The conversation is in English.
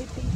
everything